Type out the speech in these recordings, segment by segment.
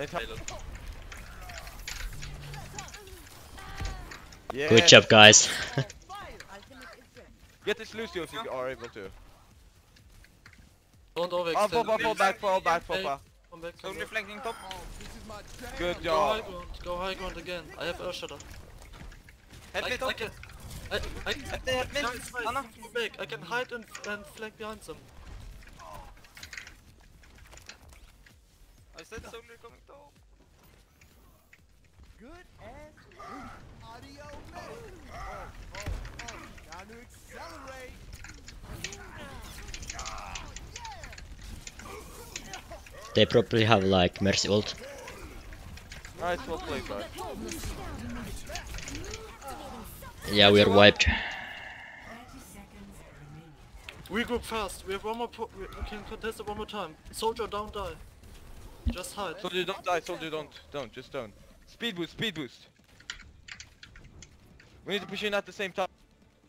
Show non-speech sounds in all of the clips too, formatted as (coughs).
They top- Yeah. Good job, guys. (laughs) Get this Lucio if you are able to. Don't overextend. Oh, fall, fall, fall back, fall back, fall Hey. back. Come back, come back. flanking top. Good Go high ground, go high ground again. I have Earth Shatter. Help I, me I top. can... I, I, Help me, help me. Guys, wait, Ana. I can hide and, and flank behind them. Good and audio mix. Oh, oh, oh. Time to accelerate. They probably have like Mercy ult. Nice, well played, guys. Yeah, we are wiped. We Regroup fast. We have one more. Po we we can contest it one more time. Soldier, don't die. Just hide. Soldier, don't die, soldier, don't. Don't, just don't. Speed boost, speed boost. We need to push in at the same time,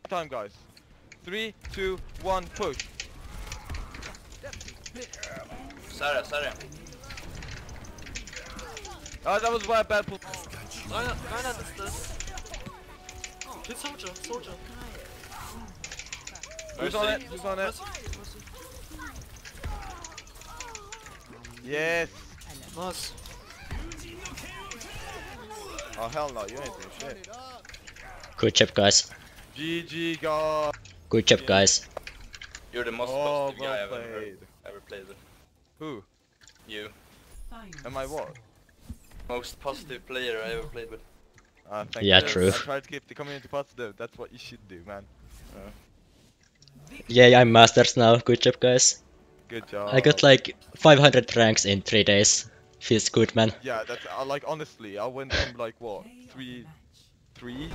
time guys. Three, two, one, push. Sarah, Sarah. Oh, that was a bad pull. Reinhardt, Reinhardt is dead. Kill soldier, soldier. Who's on it? Who's on it? Mercy, mercy. Yes. Nice. Oh hell no, you ain't doing shit. Good job, guys. GG, guys. Good job, guys. You're the most Oh, positive guy well I've ever, played. ever played with. Who? You. Am I what? Most positive player I ever played with. Ah, thank Yeah, you. true. I try to keep the community positive. That's what you should do, man. Yeah, I'm masters now. Good job, guys. Good job. I got like 500 ranks in 3 days. Feels good, man. Yeah, that's uh, like honestly, I went from like what three, three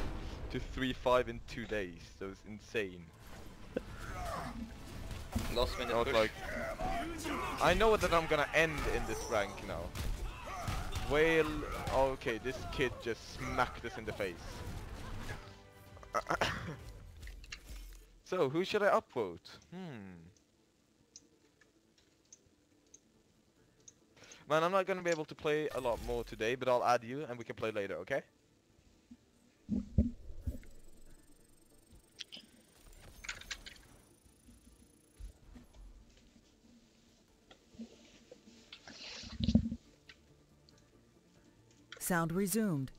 to three five in two days. So it's insane. Last minute I was push. like, I know that I'm gonna end in this rank now. Well, okay, this kid just smacked us in the face. (coughs) so, who should I upvote? Hmm. Man, I'm not gonna be able to play a lot more today, but I'll add you and we can play later, okay? Sound resumed.